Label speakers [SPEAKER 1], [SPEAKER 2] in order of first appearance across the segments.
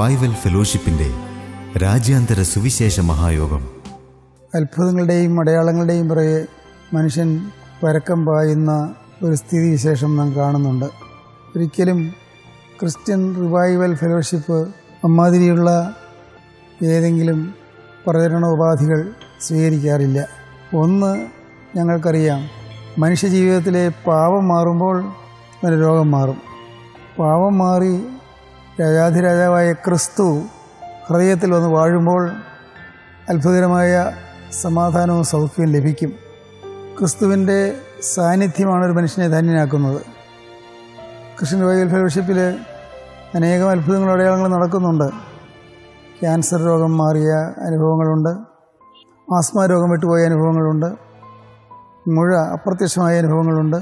[SPEAKER 1] Revival ഫെലോഷിപ്പിന്റെ രാജ്യാന്തര സുവിശേഷ മഹായോഗം.
[SPEAKER 2] അത്ഭുതങ്ങളുടെയും അടയാളങ്ങളുടെയും പുറകെ മനുഷ്യൻ പരക്കം പായുന്ന ഒരു സ്ഥിതിവിശേഷം നാം കാണുന്നുണ്ട്. ഒരിക്കലും ക്രിസ്ത്യൻ റിവൈവൽ ഫെലോഷിപ്പ് അമ്മാതിരിയുള്ള ഏതെങ്കിലും പ്രചരണ ഉപാധികൾ സ്വീകരിക്കാറില്ല. ഒന്ന് ഞങ്ങൾക്കറിയാം മനുഷ്യജീവിതത്തിലെ പാവം മാറുമ്പോൾ രോഗം മാറും. പാവം മാറി രാജാധിരാജാവായ ക്രിസ്തു ഹൃദയത്തിൽ വന്ന് വാഴുമ്പോൾ അത്ഭുതകരമായ സമാധാനവും സൗഖ്യവും ലഭിക്കും. ക്രിസ്തുവിന്റെ സാന്നിധ്യമാണ് ഒരു മനുഷ്യനെ ധന്യനാക്കുന്നത്. ക്രിസ്ത്യൻ വൈകൽ ഫെലോഷിപ്പിൽ അനേകം അത്ഭുതങ്ങളും അടയാളങ്ങളും നടക്കുന്നുണ്ട്. ക്യാൻസർ രോഗം മാറിയ അനുഭവങ്ങളുണ്ട്. ആസ്മ രോഗം വിട്ടുപോയ അനുഭവങ്ങളുണ്ട്. മുഴ അപ്രത്യക്ഷമായ അനുഭവങ്ങളുണ്ട്.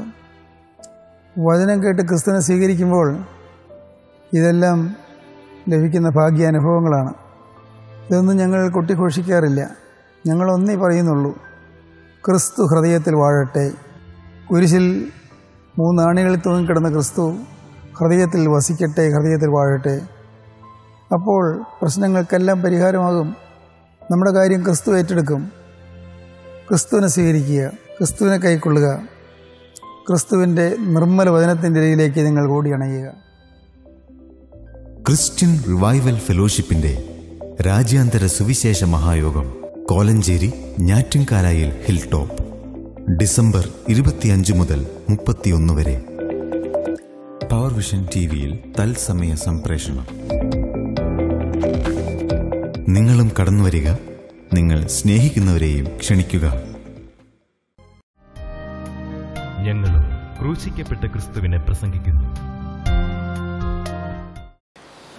[SPEAKER 2] വചനം കേട്ട് ക്രിസ്തുവിനെ സ്വീകരിക്കുമ്പോൾ ഇതെല്ലാം ലഭിക്കുന്ന ഭാഗ്യാനുഭവങ്ങളാണ്. ഇതൊന്നും ഞങ്ങൾ കൊട്ടിഘോഷിക്കാറില്ല. ഞങ്ങളൊന്നേ പറയുന്നുള്ളൂ. ക്രിസ്തു ഹൃദയത്തിൽ വാഴട്ടെ. കുരിശിൽ മൂന്നാണികളിൽ തൂങ്ങിക്കിടന്ന ക്രിസ്തു ഹൃദയത്തിൽ വസിക്കട്ടെ ഹൃദയത്തിൽ വാഴട്ടെ. അപ്പോൾ പ്രശ്നങ്ങൾക്കെല്ലാം പരിഹാരമാകും. നമ്മുടെ കാര്യം ക്രിസ്തു ഏറ്റെടുക്കും. ക്രിസ്തുവിനെ സ്വീകരിക്കുക ക്രിസ്തുവിനെ കൈക്കൊള്ളുക ക്രിസ്തുവിന്റെ നിർമ്മല വചനത്തിന്റെ ഇടയിലേക്ക് നിങ്ങൾ ഓടിയണയുക
[SPEAKER 1] ക്രിസ്ത്യൻ റിവൈവൽ ഫെലോഷിപ്പിന്റെ രാജ്യാന്തര സുവിശേഷ മഹായോഗം കോലഞ്ചേരി ഞാറ്റുംകാലായിൽ ഹിൽ ടോപ്പ് ഡിസംബർ ഇരുപത്തിയഞ്ച് മുതൽ മുപ്പത്തിയൊന്ന് വരെ. പവർ വിഷൻ ടി വിയിൽ തത്സമയ സംപ്രേഷണം. നിങ്ങളും കടന്നുവരിക നിങ്ങൾ സ്നേഹിക്കുന്നവരെയും ക്ഷണിക്കുക.
[SPEAKER 3] ഞങ്ങളും ക്രൂശിക്കപ്പെട്ട ക്രിസ്തുവിനെ പ്രസംഗിക്കുന്നു.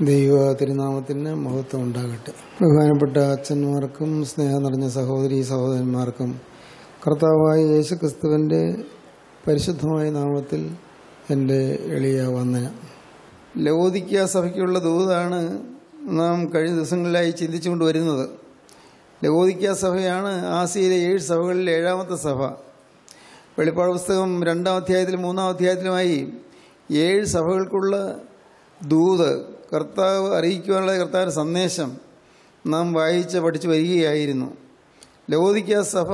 [SPEAKER 2] ദൈവ തിരുനാമത്തിന് മഹത്വം ഉണ്ടാകട്ടെ. ബഹുമാനപ്പെട്ട അച്ഛന്മാർക്കും സ്നേഹം നിറഞ്ഞ സഹോദരി സഹോദരന്മാർക്കും കർത്താവായ യേശു ക്രിസ്തുവിന്റെ പരിശുദ്ധമായ നാമത്തിൽ എന്റെ എളിയ വന്ദന. ലവോദിക്ക സഭയ്ക്കുള്ള ദൂതാണ് നാം കഴിഞ്ഞ ദിവസങ്ങളിലായി ചിന്തിച്ചുകൊണ്ട് വരുന്നത്. ലവോദിക്ക സഭയാണ് ആസിയയിലെ ഏഴ് സഭകളിൽ ഏഴാമത്തെ സഭ. വെളിപ്പാട് പുസ്തകം രണ്ടാം അധ്യായത്തിലും മൂന്നാം അധ്യായത്തിലുമായി ഏഴ് സഭകൾക്കുള്ള ദൂത് കർത്താവ് അറിയിക്കുവാനുള്ള കർത്താവിന്റെ സന്ദേശം നാം വായിച്ച് പഠിച്ചു വരികയായിരുന്നു. ലവോദിക്ക സഭ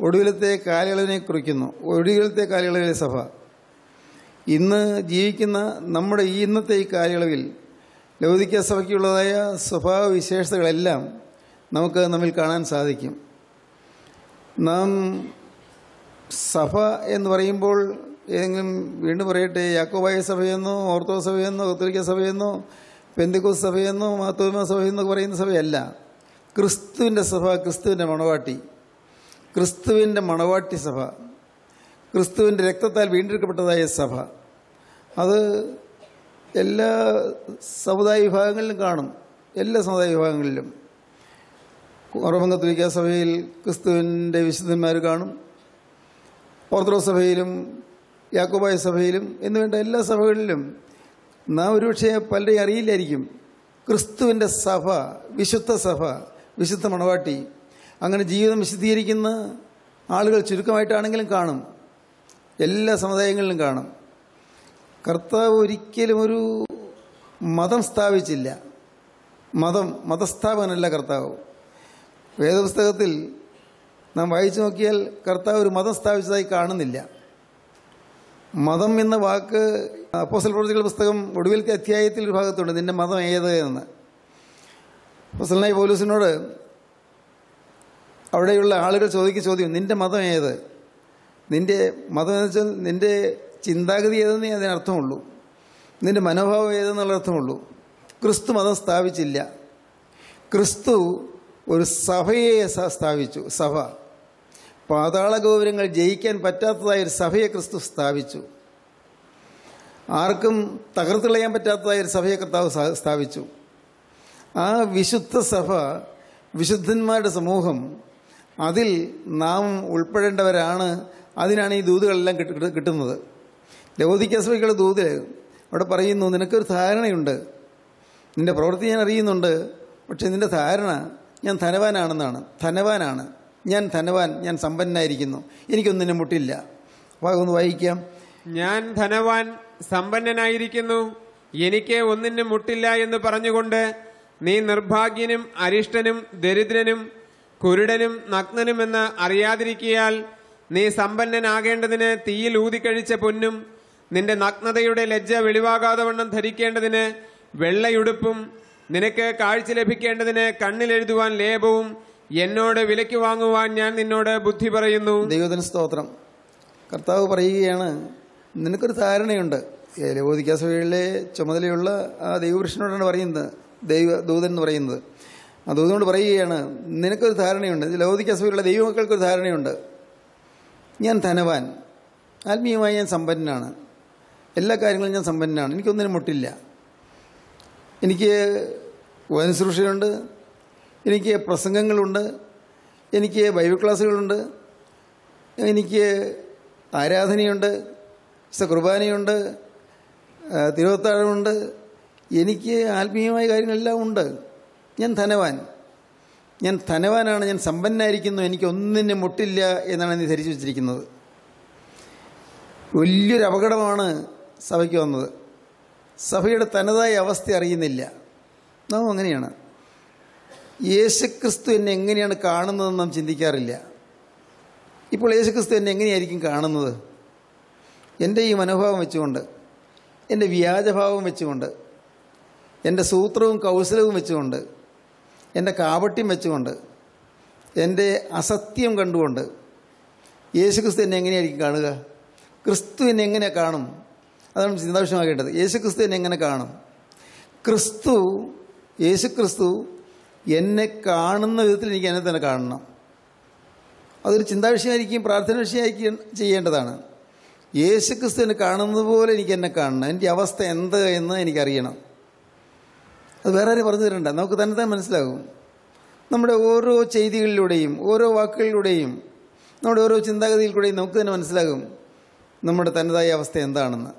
[SPEAKER 2] ഒടുവിലത്തെ കാലയളവിനെ കുറിക്കുന്നു. ഒടുവിലത്തെ കാലയളവിലെ സഭ. ഇന്ന് ജീവിക്കുന്ന നമ്മുടെ ഈ ഇന്നത്തെ ഈ കാലയളവിൽ ലൗദിക്ക സഭയ്ക്കുള്ളതായ സ്വഭാവ വിശേഷതകളെല്ലാം നമുക്ക് നമ്മിൽ കാണാൻ സാധിക്കും. നാം സഭ എന്ന് പറയുമ്പോൾ ഏതെങ്കിലും വീണ്ടും പറയട്ടെ യാക്കോബായ സഭയെന്നോ ഓർത്തോ സഭയെന്നോ കത്തോലിക്ക സഭയെന്നോ പെന്തിക്കോസ് സഭയെന്നോ മാത്തോമ സഭയെന്നോ പറയുന്ന സഭയല്ല. ക്രിസ്തുവിന്റെ സഭ ക്രിസ്തുവിന്റെ മണവാട്ടി. ക്രിസ്തുവിന്റെ മണവാട്ടി സഭ. ക്രിസ്തുവിന്റെ രക്തത്താൽ വീണ്ടെടുക്കപ്പെട്ടതായ സഭ. അത് എല്ലാ സമുദായ വിഭാഗങ്ങളിലും കാണും. എല്ലാ സമുദായ വിഭാഗങ്ങളിലും. ഓർമ്മ കത്തോലിക്ക സഭയിൽ ക്രിസ്തുവിന്റെ വിശുദ്ധന്മാർ കാണും. ഓർത്തഡോക്സ് സഭയിലും യാക്കോബായ സഭയിലും എന്ന് വേണ്ട എല്ലാ സഭകളിലും നാം ഒരുപക്ഷെ പലരെയും അറിയില്ലായിരിക്കും. ക്രിസ്തുവിന്റെ സഭ വിശുദ്ധ സഭ വിശുദ്ധ മണവാട്ടി. അങ്ങനെ ജീവിതം വിശുദ്ധീകരിക്കുന്ന ആളുകൾ ചുരുക്കമായിട്ടാണെങ്കിലും കാണും. എല്ലാ സമുദായങ്ങളിലും കാണും. കർത്താവ് ഒരിക്കലും ഒരു മതം സ്ഥാപിച്ചില്ല. മതം മതസ്ഥാപകനല്ല കർത്താവ്. വേദപുസ്തകത്തിൽ നാം വായിച്ചു നോക്കിയാൽ കർത്താവ് ഒരു മതം സ്ഥാപിച്ചതായി കാണുന്നില്ല. മതം എന്ന വാക്ക് അപ്പോസൽ പ്രവർത്തികൾ പുസ്തകം ഒടുവിലത്തെ അധ്യായത്തിൽ ഒരു ഭാഗത്തുണ്ട്. നിന്റെ മതം ഏത് എന്ന്. അപ്പോസലിനായി പോലീസിനോട് അവിടെയുള്ള ആളുകൾ ചോദിക്കുക ചോദ്യം നിന്റെ മതം ഏത്? നിന്റെ മതം എന്ന് വെച്ചാൽ നിന്റെ ചിന്താഗതി ഏതെന്നേ അതിനർത്ഥമുള്ളൂ നിന്റെ മനോഭാവം ഏതെന്നുള്ള അർത്ഥമുള്ളൂ. ക്രിസ്തു മതം സ്ഥാപിച്ചില്ല. ക്രിസ്തു ഒരു സഭയെ സ്ഥാപിച്ചു. സഭ. പാതാള ഗോപുരങ്ങൾ ജയിക്കാൻ പറ്റാത്തതായ ഒരു സഭയെ ക്രിസ്തു സ്ഥാപിച്ചു. ആർക്കും തകർത്തിളയാൻ പറ്റാത്തതായ ഒരു സഭയെ കർത്താവ് സ്ഥാപിച്ചു. ആ വിശുദ്ധ സഭ വിശുദ്ധന്മാരുടെ സമൂഹം അതിൽ നാം ഉൾപ്പെടേണ്ടവരാണ്. അതിനാണ് ഈ ദൂതുകളെല്ലാം കിട്ട- കിട്ടുന്നത്. ലവോദിക്ക സഭയ്ക്കുള്ള അവിടെ പറയുന്നു നിനക്കൊരു ധാരണയുണ്ട്. നിന്റെ പ്രവൃത്തി ഞാൻ അറിയുന്നുണ്ട്. പക്ഷെ നിന്റെ ധാരണ ഞാൻ ധനവാനാണെന്നാണ്. ധനവാനാണ്. ഞാൻ ധനവാൻ ഞാൻ സമ്പന്നനായിരിക്കുന്നു. എനിക്കൊന്നിനും മുട്ടില്ല. ഒന്ന് വായിക്കാം.
[SPEAKER 4] ഞാൻ ധനവാൻ സമ്പന്നനായിരിക്കുന്നു. എനിക്ക് ഒന്നിനും മുട്ടില്ല എന്ന് പറഞ്ഞുകൊണ്ട് നീ നിർഭാഗ്യനും അരിഷ്ടനും ദരിദ്രനും കുരുടനും നഗ്നനുമെന്ന് അറിയാതിരിക്കിയാൽ നീ സമ്പന്നനാകേണ്ടതിന് തീയിൽ ഊതിക്കഴിച്ച പൊന്നും നിന്റെ നഗ്നതയുടെ ലജ്ജ വെളിവാകാതെ വണ്ണം ധരിക്കേണ്ടതിന് വെള്ളയുടുപ്പും നിനക്ക് കാഴ്ച ലഭിക്കേണ്ടതിന് കണ്ണിലെഴുതുവാൻ ലേപവും എന്നോട് വിലയ്ക്ക് വാങ്ങുവാൻ ഞാൻ നിന്നോട് ബുദ്ധി പറയുന്നു.
[SPEAKER 2] ദൈവത്തിന് സ്തോത്രം. കർത്താവ് പറയുകയാണ് നിനക്കൊരു ധാരണയുണ്ട്. ലോധിക്കാസഭയിലെ ചുമതലയുള്ള ആ ദൈവപുരുഷനോടാണ് പറയുന്നത് ദൈവ ദൂതൻ എന്ന് പറയുന്നത്. ആ ദൂതനോട് പറയുകയാണ് നിനക്കൊരു ധാരണയുണ്ട്. ലോധിക്കാസഭയിലുള്ള ദൈവമക്കൾക്കൊരു ധാരണയുണ്ട്. ഞാൻ ധനവാൻ. ആത്മീയമായി ഞാൻ സമ്പന്നനാണ്. എല്ലാ കാര്യങ്ങളും ഞാൻ സമ്പന്നനാണ്. എനിക്കൊന്നിനും മുട്ടില്ല. എനിക്ക് വനശുശ്രൂഷയുണ്ട് എനിക്ക് പ്രസംഗങ്ങളുണ്ട് എനിക്ക് ബൈബിൾ ക്ലാസ്സുകളുണ്ട് എനിക്ക് ആരാധനയുണ്ട് കുർബാനയുണ്ട് തിരുവത്താഴമുണ്ട് എനിക്ക് ആത്മീയമായ കാര്യങ്ങളെല്ലാം ഉണ്ട്. ഞാൻ ധനവാൻ. ഞാൻ ധനവാനാണ് ഞാൻ സമ്പന്നായിരിക്കുന്നു എനിക്ക് ഒന്നിനും മുട്ടില്ല എന്നാണ് നീ ധരിച്ചു വച്ചിരിക്കുന്നത്. വലിയൊരു അപകടമാണ് സഭയ്ക്ക് വന്നത്. സഭയുടെ തനതായ അവസ്ഥ അറിയുന്നില്ല. നാം അങ്ങനെയാണ്. യേശുക്രിസ്തു എന്നെ എങ്ങനെയാണ് കാണുന്നതെന്ന് നാം ചിന്തിക്കാറില്ല. ഇപ്പോൾ യേശുക്രിസ്തു എന്നെ എങ്ങനെയായിരിക്കും കാണുന്നത്? എന്റെ ഈ മനോഭാവം വെച്ചുകൊണ്ട് എന്റെ വ്യാജഭാവം വെച്ചുകൊണ്ട് എന്റെ സൂത്രവും കൗശലവും വെച്ചുകൊണ്ട് എന്റെ കാപട്യം വെച്ചുകൊണ്ട് എന്റെ അസത്യം കണ്ടുകൊണ്ട് യേശുക്രിസ്തു എന്നെ എങ്ങനെയായിരിക്കും കാണുക? ക്രിസ്തു എന്നെ എങ്ങനെ കാണും? അതാണ് ചിന്താവശ്യമാകേണ്ടത് യേശുക്രിസ്തു എന്നെ എങ്ങനെ കാണും? ക്രിസ്തു യേശുക്രിസ്തു എന്നെ കാണുന്ന വിധത്തിൽ എനിക്ക് എന്നെ തന്നെ കാണണം. അതൊരു ചിന്താ വിഷയമായിരിക്കും പ്രാർത്ഥന വിഷയമായിരിക്കും ചെയ്യേണ്ടതാണ്. യേശു എന്നെ കാണുന്നത് പോലെ എനിക്ക് എന്നെ കാണണം. എന്റെ അവസ്ഥ എന്ത് എന്ന് എനിക്കറിയണം. അത് വേറെ ആരും പറഞ്ഞു തരണ്ട. നമുക്ക് തന്നെ തന്നെ മനസ്സിലാകും. നമ്മുടെ ഓരോ ചെയ്തികളിലൂടെയും ഓരോ വാക്കുകളിലൂടെയും നമ്മുടെ ഓരോ ചിന്താഗതിയിലൂടെയും നമുക്ക് തന്നെ മനസ്സിലാകും നമ്മുടെ തനതായ അവസ്ഥ എന്താണെന്ന്.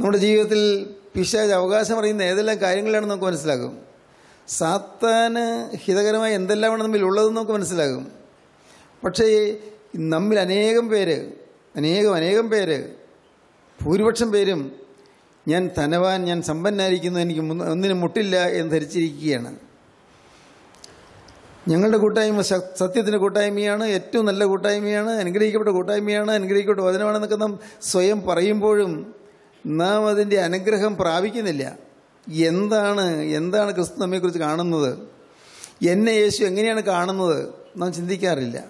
[SPEAKER 2] നമ്മുടെ ജീവിതത്തിൽ പിശാജ് അവകാശം അറിയുന്ന ഏതെല്ലാം കാര്യങ്ങളാണെന്ന് നമുക്ക് മനസ്സിലാകും. സാത്താന് ഹിതകരമായ എന്തെല്ലാമാണ് നമ്മിൽ ഉള്ളതെന്ന് നമുക്ക് മനസ്സിലാകും. പക്ഷേ നമ്മിൽ അനേകം പേര് അനേകം അനേകം പേര് ഭൂരിപക്ഷം പേരും ഞാൻ ധനവാൻ ഞാൻ സമ്പന്നായിരിക്കുന്നു എനിക്ക് ഒന്നിനും മുട്ടില്ല എന്ന് ധരിച്ചിരിക്കുകയാണ്. ഞങ്ങളുടെ കൂട്ടായ്മ സത്യത്തിന്റെ കൂട്ടായ്മയാണ് ഏറ്റവും നല്ല കൂട്ടായ്മയാണ് അനുഗ്രഹിക്കപ്പെട്ട കൂട്ടായ്മയാണ് അനുഗ്രഹിക്കപ്പെട്ട വചനമാണെന്നൊക്കെ നാം സ്വയം പറയുമ്പോഴും നാം അതിന്റെ അനുഗ്രഹം പ്രാപിക്കുന്നില്ല. എന്താണ് എന്താണ് ക്രിസ്തു നമ്മെക്കുറിച്ച് കാണുന്നത്? എന്നെ യേശു എങ്ങനെയാണ് കാണുന്നത് നാം ചിന്തിക്കാറില്ല.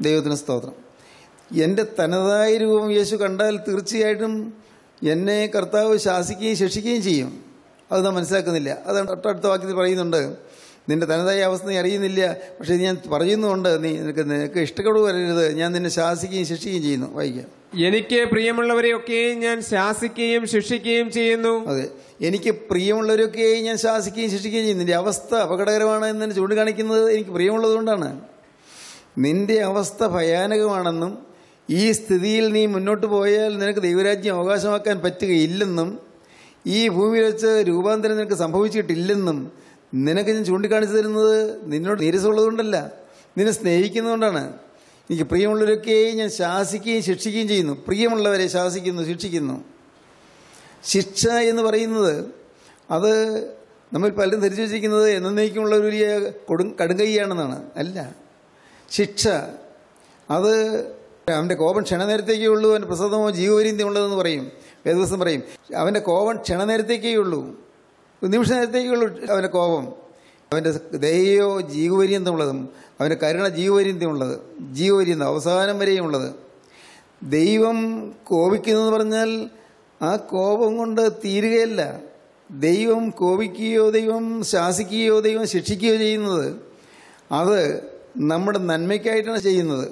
[SPEAKER 2] ദൈവത്തിന് സ്തോത്രം. എന്റെ തനതായ രൂപം യേശു കണ്ടാൽ തീർച്ചയായിട്ടും എന്നെ കർത്താവ് ശാസിക്കുകയും ശിക്ഷിക്കുകയും ചെയ്യും. അത് നാം മനസ്സിലാക്കുന്നില്ല. അതാണ് തൊട്ടടുത്ത വാക്യത്തിൽ പറയുന്നുണ്ട്. നിന്റെ തനതായ അവസ്ഥ നീ അറിയുന്നില്ല. പക്ഷേ ഞാൻ പറയുന്നുണ്ട് നീ നിനക്ക് നിനക്ക് ഇഷ്ടക്കേട് വരരുത്. ഞാൻ നിന്നെ ശാസിക്കുകയും ശിക്ഷിക്കുകയും ചെയ്യുന്നു. വായിക്കാം
[SPEAKER 4] എനിക്ക് പ്രിയമുള്ളവരെയൊക്കെ ഞാൻ ശാസിക്കുകയും ശിക്ഷിക്കുകയും ചെയ്യുന്നു.
[SPEAKER 2] അതെ. എനിക്ക് പ്രിയമുള്ളവരൊക്കെ ഞാൻ ശാസിക്കുകയും ശിക്ഷിക്കുകയും ചെയ്യുന്നു. നിന്റെ അവസ്ഥ അപകടകരമാണ് എന്ന് ചൂണ്ടിക്കാണിക്കുന്നത് എനിക്ക് പ്രിയമുള്ളതുകൊണ്ടാണ്. നിന്റെ അവസ്ഥ ഭയാനകമാണെന്നും ഈ സ്ഥിതിയിൽ നീ മുന്നോട്ട് പോയാൽ നിനക്ക് ദൈവരാജ്യം അവകാശമാക്കാൻ പറ്റുകയില്ലെന്നും ഈ ഭൂമിയിൽ വെച്ച് രൂപാന്തരം നിനക്ക് സംഭവിച്ചിട്ടില്ലെന്നും നിനക്ക് ഞാൻ ചൂണ്ടിക്കാണിച്ചു തരുന്നത് നിന്നോട് നീരസമുള്ളതുകൊണ്ടല്ല നിന്നെ സ്നേഹിക്കുന്നതുകൊണ്ടാണ്. എനിക്ക് പ്രിയമുള്ളവരൊക്കെ ഞാൻ ശാസിക്കുകയും ശിക്ഷിക്കുകയും ചെയ്യുന്നു. പ്രിയമുള്ളവരെ ശാസിക്കുന്നു ശിക്ഷിക്കുന്നു. ശിക്ഷ എന്ന് പറയുന്നത് അത് നമ്മൾ പലരും ധരിച്ചു വച്ചിരിക്കുന്നത് എന്നേക്കുമുള്ള ഒരു വലിയ കൊടും കടുങ്കൈയാണെന്നാണ് അല്ല. ശിക്ഷ. അത് അവന്റെ കോപം ക്ഷണനേരത്തേക്കേ ഉള്ളൂ. അവന്റെ പ്രസാദമോ ജീവപര്യന്തം ഉള്ളതെന്ന് പറയും. വേദവസം പറയും. അവന്റെ കോപം ക്ഷണനേരത്തേക്കേ ഉള്ളൂ. നിമിഷ നേരത്തേക്കേ ഉള്ളൂ അവന്റെ കോപം. അവന്റെ ദയോ ജീവപര്യന്തമുള്ളതും അവന്റെ കരുണ ജീവപര്യന്തമുള്ളത് ജീവപര്യന്തം അവസാനം വരെയും ഉള്ളത് ദൈവം കോപിക്കുന്നതെന്ന് പറഞ്ഞാൽ ആ കോപം കൊണ്ട് തീരുകയല്ല. ദൈവം കോപിക്കുകയോ ദൈവം ശാസിക്കുകയോ ദൈവം ശിക്ഷിക്കുകയോ ചെയ്യുന്നത് അത് നമ്മുടെ നന്മയ്ക്കായിട്ടാണ് ചെയ്യുന്നത്.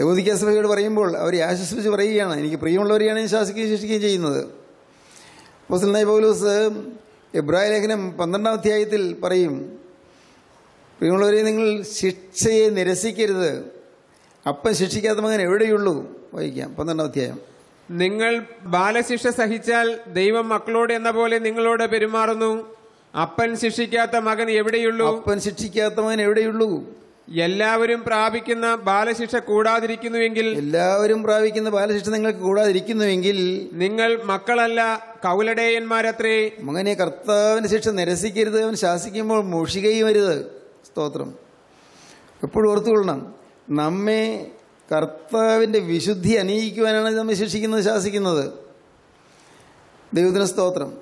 [SPEAKER 2] യഹൂദിക്കാസഭയോട് പറയുമ്പോൾ അവരെ ആശ്വസിപ്പിച്ച് പറയുകയാണ് എനിക്ക് പ്രിയമുള്ളവരെയാണ് ഞാൻ ശാസിക്കുകയും ശിക്ഷിക്കുകയും ചെയ്യുന്നത്. അപ്പോസ്തലനായ പൗലോസ് എബ്രായ ലേഖനം പന്ത്രണ്ടാം അധ്യായത്തിൽ പറയും പ്രിയമുള്ളവരെ നിങ്ങൾ ശിക്ഷയെ നിരസിക്കരുത്. അപ്പം ശിക്ഷിക്കാത്ത മകൻ എവിടെയുള്ളൂ? വായിക്കാം പന്ത്രണ്ടാം അധ്യായം.
[SPEAKER 4] നിങ്ങൾ ബാലശിക്ഷ സഹിച്ചാൽ ദൈവം മക്കളോട് എന്ന പോലെ നിങ്ങളോട് പെരുമാറുന്നു. അപ്പൻ ശിക്ഷിക്കാത്ത മകൻ എവിടെയുള്ളൂ?
[SPEAKER 2] അപ്പൻ ശിക്ഷിക്കാത്ത മകൻ എവിടെയുള്ളൂ?
[SPEAKER 4] എല്ലാവരും പ്രാപിക്കുന്ന ബാലശിക്ഷ കൂടാതിരിക്കുന്നുവെങ്കിൽ
[SPEAKER 2] എല്ലാവരും പ്രാപിക്കുന്ന ബാലശിക്ഷ നിങ്ങൾക്ക് കൂടാതിരിക്കുന്നുവെങ്കിൽ
[SPEAKER 4] നിങ്ങൾ മക്കളല്ല കൗലടേയന്മാരത്രേ.
[SPEAKER 2] അങ്ങനെ കർത്താവിന്റെ ശിക്ഷ നിരസിക്കരുത് അവൻ ശാസിക്കുമ്പോൾ മോഷികയും വരുത് സ്തോത്രം. എപ്പോഴും ഓർത്തുകൊള്ളണം. നമ്മെ കർത്താവിന്റെ വിശുദ്ധി അനുയിക്കുവാനാണ് നമ്മെ ശിക്ഷിക്കുന്നത് ശാസിക്കുന്നത്. ദൈവത്തിന് സ്തോത്രം.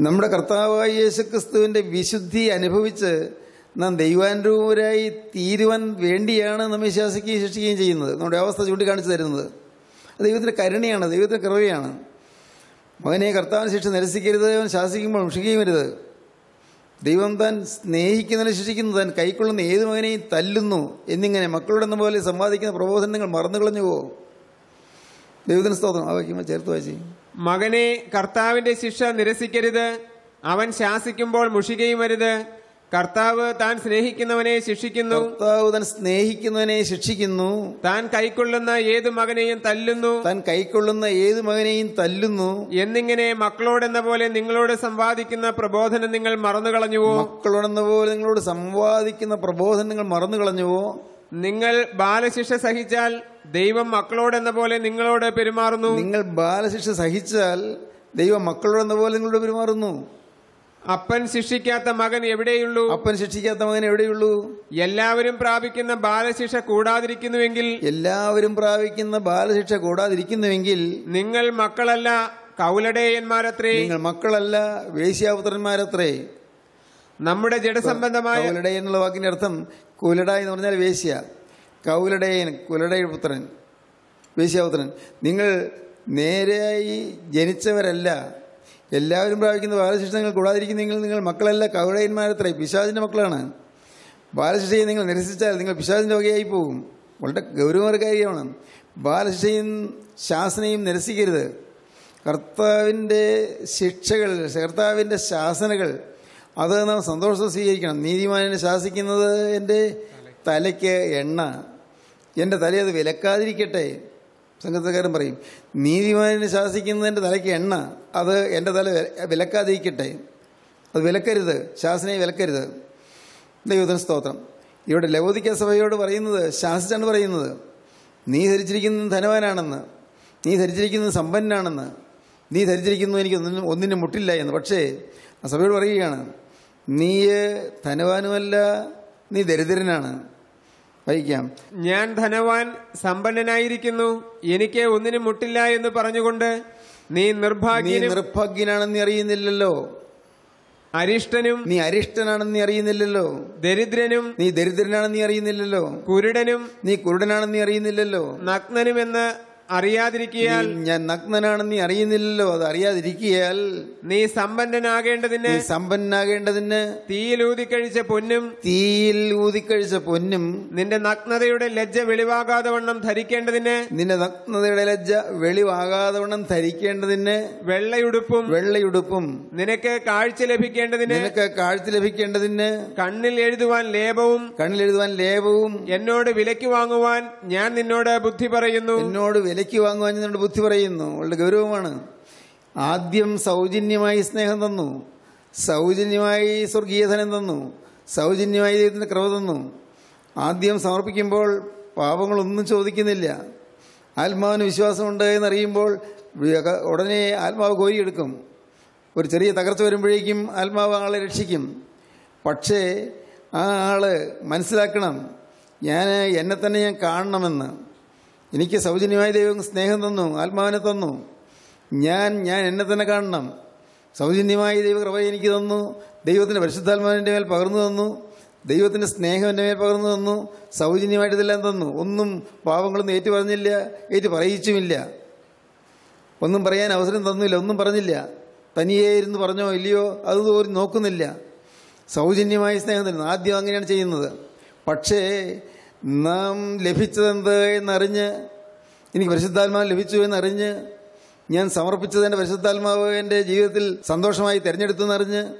[SPEAKER 2] നമ്മുടെ കർത്താവായ യേശുക്രിസ്തുവിന്റെ വിശുദ്ധി അനുഭവിച്ച് നാം ദൈവാനുരൂപരായി തീരുവാൻ വേണ്ടിയാണ് നമ്മെ ശാസിക്കുകയും ശിക്ഷിക്കുകയും ചെയ്യുന്നത്. നമ്മുടെ അവസ്ഥ ചൂണ്ടിക്കാണിച്ചു തരുന്നത്. അത് ദൈവത്തിന്റെ കരുണയാണ് ദൈവത്തിന്റെ കൃപയാണ്. മകനെ കർത്താവിന് ശിക്ഷ നിരസിക്കരുത് അവൻ ശാസിക്കുമ്പോൾ ശിക്ഷിക്കുകയും വരുത് ദൈവം താൻ സ്നേഹിക്കുന്നതിനെ ശിക്ഷിക്കുന്നു താൻ കൈക്കൊള്ളുന്ന ഏത് മകനെയും തല്ലുന്നു എന്നിങ്ങനെ മക്കളുടെ പോലെ സമ്പാദിക്കുന്ന പ്രബോധനങ്ങൾ മറന്നു പോകും ദൈവത്തിന് സ്തോത്രം. ആ വാക്യം ചേർത്ത് വായിച്ചു.
[SPEAKER 4] മകനെ കർത്താവിന്റെ ശിക്ഷ നിരസിക്കരുത് അവൻ ശാസിക്കുമ്പോൾ മുഷികയും വരുത് കർത്താവ് താൻ സ്നേഹിക്കുന്നവനെ ശിക്ഷിക്കുന്നു.
[SPEAKER 2] കർത്താവ് താൻ സ്നേഹിക്കുന്നവനെ ശിക്ഷിക്കുന്നു.
[SPEAKER 4] താൻ കൈക്കൊള്ളുന്ന ഏത് മകനെയും തല്ലുന്നു.
[SPEAKER 2] താൻ കൈക്കൊള്ളുന്ന ഏത് മകനെയും തല്ലുന്നു.
[SPEAKER 4] എന്നിങ്ങനെ മക്കളോടെന്ന പോലെ നിങ്ങളോട് സംവാദിക്കുന്ന പ്രബോധനം നിങ്ങൾ മറന്നുകളഞ്ഞുവോ?
[SPEAKER 2] മക്കളോടെന്ന പോലെ നിങ്ങളോട് സംവാദിക്കുന്ന പ്രബോധനം നിങ്ങൾ മറന്നു കളഞ്ഞുവോ
[SPEAKER 4] നിങ്ങൾ ബാലശിക്ഷ സഹിച്ചാൽ ദൈവം മക്കളോടെന്ന പോലെ നിങ്ങളോട് പെരുമാറുന്നു.
[SPEAKER 2] നിങ്ങൾ ബാലശിക്ഷ സഹിച്ചാൽ ദൈവം മക്കളോടെന്ന പോലെ നിങ്ങളോട് പെരുമാറുന്നു.
[SPEAKER 4] അപ്പൻ ശിക്ഷിക്കാത്ത മകൻ എവിടെയുള്ളൂ?
[SPEAKER 2] അപ്പൻ ശിക്ഷിക്കാത്ത മകൻ എവിടെയുള്ളൂ?
[SPEAKER 4] എല്ലാവരും പ്രാപിക്കുന്ന ബാലശിക്ഷ കൂടാതിരിക്കുന്നുവെങ്കിൽ
[SPEAKER 2] എല്ലാവരും പ്രാപിക്കുന്ന ബാലശിക്ഷ കൂടാതിരിക്കുന്നുവെങ്കിൽ
[SPEAKER 4] നിങ്ങൾ മക്കളല്ല കൗലടേയന്മാരത്രേ.
[SPEAKER 2] നിങ്ങൾ മക്കളല്ല വേശ്യാപുത്രന്മാരത്രേ.
[SPEAKER 4] നമ്മുടെ ജഡസംബന്ധമായ
[SPEAKER 2] കൗലട എന്നുള്ള വാക്കിന്റെ അർത്ഥം കുലട എന്ന് പറഞ്ഞാൽ വേശ്യ. കൗലടയൻ കുലടയുടെ പുത്രൻ വേശ്യാപുത്രൻ. നിങ്ങൾ നേരെയായി ജനിച്ചവരല്ല. എല്ലാവരും പ്രാപിക്കുന്ന ബാലശിക്ഷ നിങ്ങൾ കൂടാതിരിക്കുന്നെങ്കിൽ നിങ്ങൾ മക്കളല്ല കൗളയന്മാരത്രേ പിശാചിന്റെ മക്കളാണ്. ബാലശിക്ഷയെ നിങ്ങൾ നിരസിച്ചാൽ നിങ്ങൾ പിശാചിന്റെ വകയായി പോകും വളരെ ഗൗരവമായ കാര്യമാണ് ബാലശിക്ഷയും ശാസനയും നിരസിക്കരുത്. കർത്താവിന്റെ ശിക്ഷകൾ കർത്താവിന്റെ ശാസനകൾ അത് നാം സന്തോഷം സ്വീകരിക്കണം. നീതിമാനെ ശാസിക്കുന്നത് എന്റെ തലയ്ക്ക് എണ്ണ. എന്റെ തലയത് വിലക്കാതിരിക്കട്ടെ. സംഘത്തക്കാരൻ പറയും നീതിമാനെ ശാസിക്കുന്നതിന്റെ തലയ്ക്ക് എണ്ണ അത് എന്റെ തല വില- വിലക്കാതിരിക്കട്ടെ. അത് വിലക്കരുത് ശാസനയെ വിലക്കരുത്. ദൈവത്തിന് സ്തോത്രം. ഇവിടെ ലവോദിക്ക സഭയോട് പറയുന്നത് ശാസിച്ചാണ് പറയുന്നത് നീ ധരിച്ചിരിക്കുന്നത് ധനവാനാണെന്ന് നീ ധരിച്ചിരിക്കുന്നത് സമ്പന്നനാണെന്ന് നീ ധരിച്ചിരിക്കുന്നു എനിക്ക് ഒന്നിനും ഒന്നിനും മുട്ടില്ല എന്ന്. പക്ഷേ ആ സഭയോട് പറയുകയാണ് നീ ധനവാനുമല്ല നീ ദരിദ്രനാണ്. വായിക്കാം.
[SPEAKER 4] ഞാൻ ധനവാൻ സമ്പന്നനായിരിക്കുന്നു. എനിക്ക് ഒന്നിനും മുട്ടില്ല എന്ന് പറഞ്ഞുകൊണ്ട് നീ നിർഭാഗ്യ
[SPEAKER 2] നിർഭാഗ്യനാണെന്ന് അറിയുന്നില്ലല്ലോ.
[SPEAKER 4] അരിഷ്ടനും
[SPEAKER 2] നീ അരിഷ്ടനാണെന്ന് നീ അറിയുന്നില്ലല്ലോ.
[SPEAKER 4] ദരിദ്രനും
[SPEAKER 2] നീ ദരിദ്രനാണെന്ന് നീ അറിയുന്നില്ലല്ലോ.
[SPEAKER 4] കുരുടനും
[SPEAKER 2] നീ കുരുടനാണെന്ന് നീ അറിയുന്നില്ലല്ലോ.
[SPEAKER 4] നഗ്നനുമെന്ന് അറിയാതിരിക്കിയാൽ
[SPEAKER 2] ഞാൻ നഗ്നനാണെന്ന് നീ അറിയുന്നില്ലല്ലോ അത് അറിയാതിരിക്കയാൽ
[SPEAKER 4] നീ സമ്പന്നനാകേണ്ടതിന്
[SPEAKER 2] സമ്പന്നനാകേണ്ടതിന് തീയിൽ
[SPEAKER 4] ഊതിക്കഴിച്ച പൊന്നും
[SPEAKER 2] തീയിൽ ഊതിക്കഴിച്ച പൊന്നും
[SPEAKER 4] നിന്റെ നഗ്നതയുടെ ലജ്ജ വെളിവാകാതെ വണ്ണം ധരിക്കേണ്ടതിന്
[SPEAKER 2] നിന്റെ നഗ്നതയുടെ ലജ്ജ വെളിവാകാതെ വണ്ണം ധരിക്കേണ്ടതിന്
[SPEAKER 4] വെള്ളയുടുപ്പും
[SPEAKER 2] വെള്ളയുടുപ്പും.
[SPEAKER 4] നിനക്ക് കാഴ്ച ലഭിക്കേണ്ടതിന്
[SPEAKER 2] നിനക്ക് കാഴ്ച ലഭിക്കേണ്ടതിന്
[SPEAKER 4] കണ്ണിൽ എഴുതുവാൻ ലേപവും
[SPEAKER 2] കണ്ണിൽ എഴുതുവാൻ ലേപവും
[SPEAKER 4] എന്നോട് വിലയ്ക്ക് വാങ്ങുവാൻ ഞാൻ നിന്നോട് ബുദ്ധി പറയുന്നു.
[SPEAKER 2] എന്നോട് വിലയ്ക്ക് വാങ്ങുവാൻ നിന്നോട് ബുദ്ധി പറയുന്നു. വളരെ ഗൗരവമാണ്. ആദ്യം സൗജന്യമായി സ്നേഹം തന്നു. സൗജന്യമായി സ്വർഗീയധനം തന്നു. സൗജന്യമായി ദൈവത്തിന്റെ ക്രമ തന്നു. ആദ്യം സമർപ്പിക്കുമ്പോൾ പാപങ്ങളൊന്നും ചോദിക്കുന്നില്ല. ആത്മാവിന് വിശ്വാസമുണ്ട് എന്നറിയുമ്പോൾ ഉടനെ ആത്മാവ് കോരിയെടുക്കും. ഒരു ചെറിയ തകർച്ച വരുമ്പോഴേക്കും ആത്മാവ് ആളെ രക്ഷിക്കും. പക്ഷേ ആ ആൾ മനസ്സിലാക്കണം ഞാൻ എന്നെ തന്നെ ഞാൻ കാണണമെന്ന്. എനിക്ക് സൗജന്യമായി ദൈവം സ്നേഹം തന്നു ആത്മാവിനെ തന്നു. ഞാൻ ഞാൻ എന്നെ തന്നെ കാണണം. സൗജന്യമായി ദൈവകൃപ എനിക്ക് തന്നു. ദൈവത്തിന്റെ പരിശുദ്ധാത്മാവിന്റെ മേൽ പകർന്നു തന്നു. ദൈവത്തിന്റെ സ്നേഹം എന്റെ മേൽ പകർന്നു തന്നു. സൗജന്യമായിട്ട് ഇതെല്ലാം തന്നു. ഒന്നും പാവങ്ങളൊന്നും ഏറ്റു പറഞ്ഞില്ല ഏറ്റു പറയിച്ചുമില്ല ഒന്നും പറയാൻ അവസരം തന്നില്ല ഒന്നും പറഞ്ഞില്ല. തനിയേ ഇരുന്ന് പറഞ്ഞോ ഇല്ലയോ അത് ഒരു നോക്കുന്നില്ല. സൗജന്യമായി സ്നേഹം തരുന്നു. ആദ്യം അങ്ങനെയാണ് ചെയ്യുന്നത്. പക്ഷേ നാം ലഭിച്ചതെന്ത് എന്നറിഞ്ഞ് എനിക്ക് പരിശുദ്ധാത്മാവ് ലഭിച്ചു എന്നറിഞ്ഞ് ഞാൻ സമർപ്പിച്ചത് എന്റെ പരിശുദ്ധാത്മാവ് എന്റെ ജീവിതത്തിൽ സന്തോഷമായി തിരഞ്ഞെടുത്തു എന്നറിഞ്ഞ്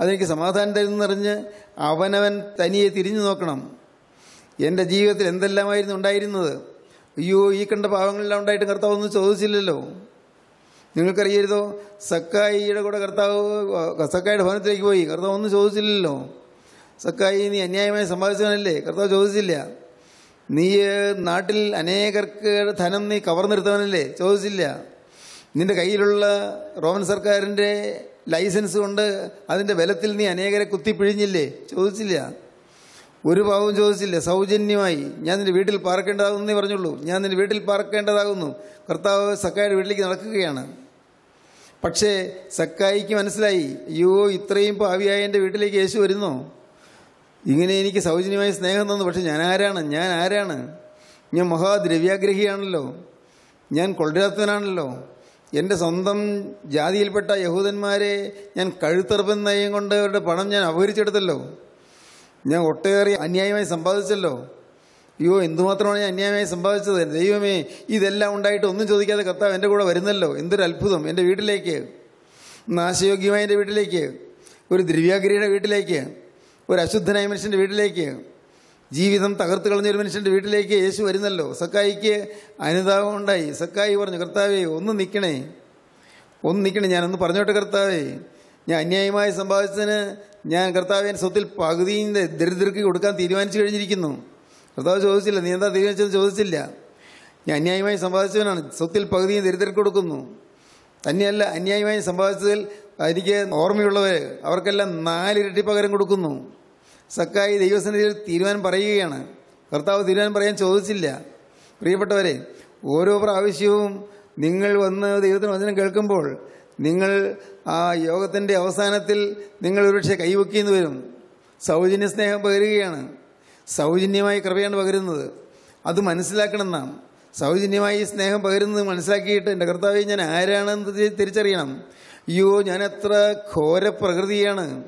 [SPEAKER 2] അതെനിക്ക് സമാധാനം തരുന്നറിഞ്ഞ് അവനവൻ തനിയെ തിരിഞ്ഞു നോക്കണം. എന്റെ ജീവിതത്തിൽ എന്തെല്ലാമായിരുന്നു ഉണ്ടായിരുന്നത്? അയ്യോ ഈ കണ്ട പാവങ്ങളെല്ലാം ഉണ്ടായിട്ട് കർത്താവ് ഒന്നും ചോദിച്ചില്ലല്ലോ. നിങ്ങൾക്കറിയരുതോ? സക്കായിയുടെ കൂടെ കർത്താവ് സക്കായിയുടെ ഭവനത്തിലേക്ക് പോയി. കർത്താവ് ഒന്നും ചോദിച്ചില്ലല്ലോ. സക്കായി നീ അന്യായമായി സമ്പാദിച്ചവനല്ലേ? കർത്താവ് ചോദിച്ചില്ല. നീ നാട്ടിൽ അനേകർക്ക് ധനം നീ കവർന്നെടുത്തവനല്ലേ ചോദിച്ചില്ല. നിന്റെ കയ്യിലുള്ള റോമൻ സർക്കാരിന്റെ ലൈസൻസ് കൊണ്ട് അതിന്റെ ബലത്തിൽ നീ അനേകരെ കുത്തിപ്പിഴിഞ്ഞില്ലേ ചോദിച്ചില്ല. ഒരു പാവവും ചോദിച്ചില്ല. സൗജന്യമായി ഞാൻ നിന്റെ വീട്ടിൽ പാർക്കേണ്ടതാകുന്നേ പറഞ്ഞുള്ളൂ. ഞാൻ നിന്റെ വീട്ടിൽ പാർക്കേണ്ടതാകുന്നു. കർത്താവ് സക്കായുടെ വീട്ടിലേക്ക് നടക്കുകയാണ്. പക്ഷേ സക്കായിക്ക് മനസ്സിലായി അയ്യോ ഇത്രയും പാവിയായ എന്റെ വീട്ടിലേക്ക് യേശു വരുന്നോ? ഇങ്ങനെ എനിക്ക് സൗജന്യമായ സ്നേഹം തന്നു. പക്ഷെ ഞാൻ ആരാണ് ഞാൻ ആരാണ് ഞാൻ മഹാദ്രവ്യാഗ്രഹിയാണല്ലോ. ഞാൻ കൊള്ളരാത്തവനാണല്ലോ. എന്റെ സ്വന്തം ജാതിയിൽപ്പെട്ട യഹൂദന്മാരെ ഞാൻ കഴുത്തറപ്പൻ നയം കൊണ്ട് അവരുടെ പണം ഞാൻ അപഹരിച്ചെടുത്തല്ലോ. ഞാൻ ഒട്ടേറെ അന്യായമായി സമ്പാദിച്ചല്ലോ. അയ്യോ എന്തുമാത്രമാണ് ഞാൻ അന്യായമായി സമ്പാദിച്ചത്? ദൈവമേ ഇതെല്ലാം ഉണ്ടായിട്ട് ഒന്നും ചോദിക്കാതെ കർത്താവ് എന്റെ കൂടെ വരുന്നല്ലോ. എന്തൊരു അത്ഭുതം. എന്റെ വീട്ടിലേക്ക് നാശയോഗ്യമായ എന്റെ വീട്ടിലേക്ക് ഒരു ദ്രവ്യാഗ്രഹിയുടെ വീട്ടിലേക്ക്. ഒരു അശുദ്ധനായ മനുഷ്യന്റെ വീട്ടിലേക്ക് ജീവിതം തകർത്ത് കളഞ്ഞ ഒരു മനുഷ്യന്റെ വീട്ടിലേക്ക് യേശു വരുന്നല്ലോ. സക്കായിക്ക് അനുതാപം ഉണ്ടായി. സക്കായി പറഞ്ഞു കർത്താവേ ഒന്ന് നിൽക്കണേ ഒന്ന് നിൽക്കണേ ഞാനൊന്ന് പറഞ്ഞോട്ടെ കർത്താവേ. ഞാൻ അന്യായമായി സമ്പാദിച്ചതിന് ഞാൻ കർത്താവെ സ്വത്തിൽ പകുതിയും ദരിദ്രർക്ക് കൊടുക്കാൻ തീരുമാനിച്ചു കഴിഞ്ഞിരിക്കുന്നു. കർത്താവ് ചോദിച്ചില്ല നീ എന്താ തീരുമാനിച്ചതെന്ന് ചോദിച്ചില്ല. ഞാൻ അന്യായമായി സമ്പാദിച്ചവനാണ്. സ്വത്തിൽ പകുതിയും ദരിദ്രർക്ക് കൊടുക്കുന്നു. തന്നെയല്ല അന്യായമായി സമ്പാദിച്ചതിൽ എനിക്ക് ഓർമ്മയുള്ളവർ അവർക്കെല്ലാം നാലിരട്ടി പകരം കൊടുക്കുന്നു. സക്കായി ദൈവസന്നിധിയിൽ തീരുമാനം പറയുകയാണ്. കർത്താവ് തീരുമാനം പറയാൻ ചോദിച്ചില്ല. പ്രിയപ്പെട്ടവരെ ഓരോ പ്രാവശ്യവും നിങ്ങൾ വന്ന് ദൈവത്തിന് വചനം കേൾക്കുമ്പോൾ നിങ്ങൾ ആ യോഗത്തിന്റെ അവസാനത്തിൽ നിങ്ങൾ ഒരുപക്ഷെ കൈവക്കിയെന്ന് വരും. സൗജന്യ സ്നേഹം പകരുകയാണ്. സൗജന്യമായി കൃപയാണ് പകരുന്നത്. അത് മനസ്സിലാക്കണം നാം. സൗജന്യമായി സ്നേഹം പകരുന്നത് മനസ്സിലാക്കിയിട്ട് എന്റെ കർത്താവ് ഞാൻ ആരാണെന്ന് തിരിച്ചറിയണം. അയ്യോ ഞാൻ എത്ര ഘോര പ്രകൃതിയാണ്